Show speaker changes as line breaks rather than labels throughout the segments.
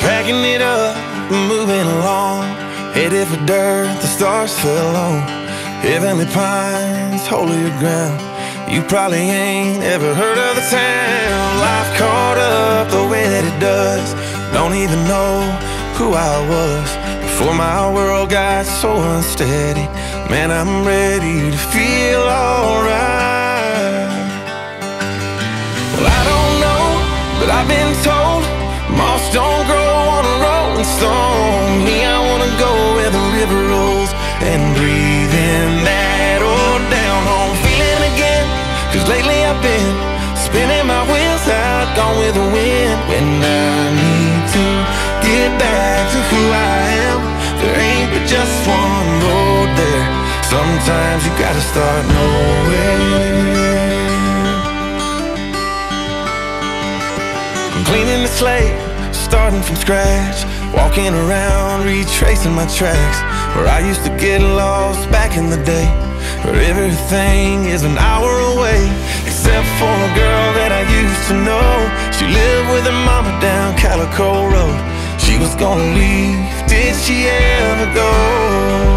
Packing it up, moving along, headed for dirt, the stars fell on. Heavenly pines, holier ground. You probably ain't ever heard of the town. Life caught up the way that it does. Don't even know who I was before my world got so unsteady. Man, I'm ready to feel alright. Well, I don't know, but I've been told moss don't grow on a rolling stone. Me, I wanna go where the river rolls and breathe in that old down home feeling again. Cause lately I've been spinning my wheels out, gone with the wind. When I need to get back to who I Sometimes you gotta start nowhere. I'm cleaning the slate, starting from scratch. Walking around, retracing my tracks. Where I used to get lost back in the day. Where everything is an hour away. Except for a girl that I used to know. She lived with her mama down Calico Road. She was gonna leave, did she ever go?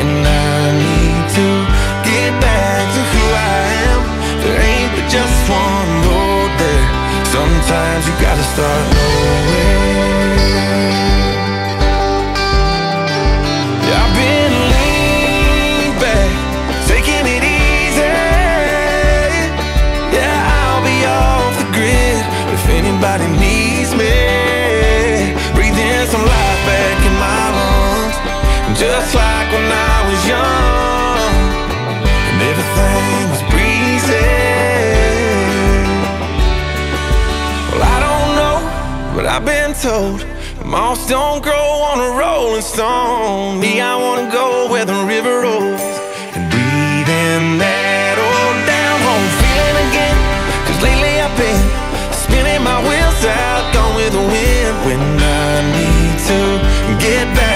When I need to get back to who I am, there ain't but just one road there. Sometimes you gotta start. Yeah, I've been leaning back, taking it easy. Yeah, I'll be off the grid if anybody needs me. Breathing some life back in my lungs, just like when told. Moss don't grow on a rolling stone. Me, I wanna go where the river rolls And breathe in that old down home. Feeling again Cause lately I've been spinning my wheels out gone with the wind. When I need to get back